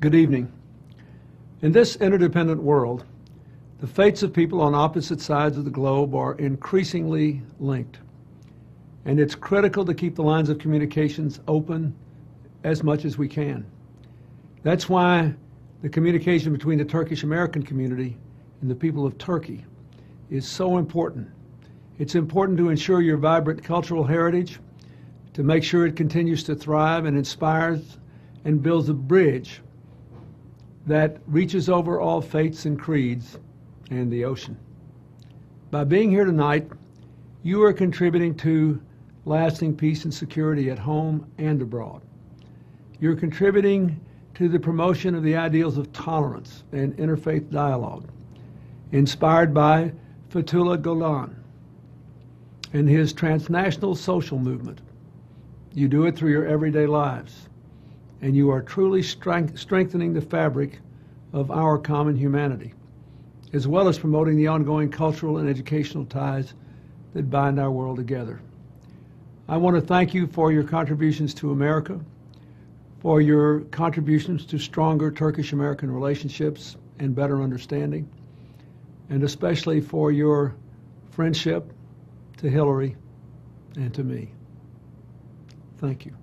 Good evening. In this interdependent world, the fates of people on opposite sides of the globe are increasingly linked. And it's critical to keep the lines of communications open as much as we can. That's why the communication between the Turkish American community and the people of Turkey is so important. It's important to ensure your vibrant cultural heritage, to make sure it continues to thrive and inspires and builds a bridge that reaches over all faiths and creeds and the ocean. By being here tonight, you are contributing to lasting peace and security at home and abroad. You're contributing to the promotion of the ideals of tolerance and interfaith dialogue, inspired by Fethullah Gulen and his transnational social movement. You do it through your everyday lives, and you are truly strength- strengthening the fabric of our common humanity, as well as promoting the ongoing cultural and educational ties that bind our world together. I want to thank you for your contributions to America, for your contributions to stronger Turkish American relationships and better understanding, and especially for your friendship to Hillary and to me. Thank you.